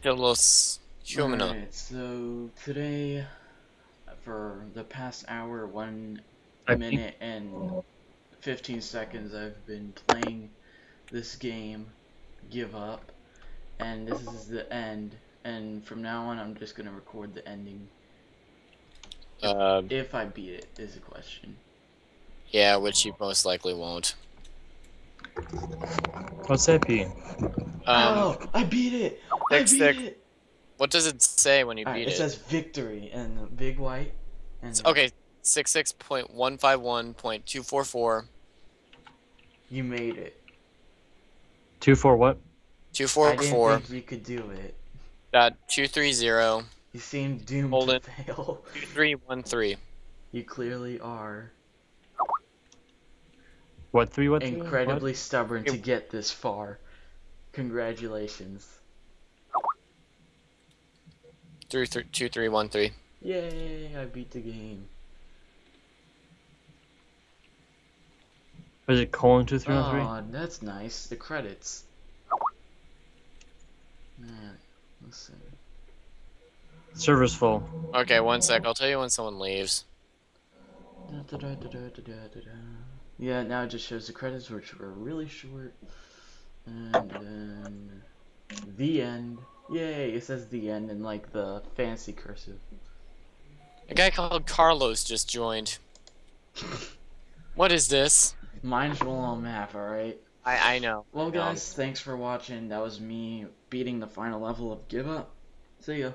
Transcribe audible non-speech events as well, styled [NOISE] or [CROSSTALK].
Planeta Los Humano. Alright, so today, for the past hour, one I minute and 15 seconds, I've been playing this game, Give Up, and this is the end. And from now on, I'm just gonna record the ending. Uh, If I beat it, is the question. yeah, which you most likely won't. What's that be? Um, oh, I beat it! I Six, six. it! what does it say when you Alright, beat it it? says victory and big white. And Okay, six six point one five one point two four four you made it. Two four what? two I four didn't four think you could do it. dot two three zero You seem doomed Hold to it. fail. [LAUGHS] two three one three. You clearly are What three? What? three? incredibly stubborn to get this far. Congratulations. Three three two three one three. Yay, I beat the game. What? Is it colon two three one three? Oh, that's nice. The credits. Man, listen. Server's full. Okay, one sec. I'll tell you when someone leaves. Da-da-da-da-da-da-da-da. Yeah, now it just shows the credits, which were really short. And then the end. Yay! It says the end in like the fancy cursive. A guy called Carlos just joined. [LAUGHS] What is this? Mine's on map, alright? I I know. Well, guys, thanks for watching. That was me beating the final level of Give Up. See ya.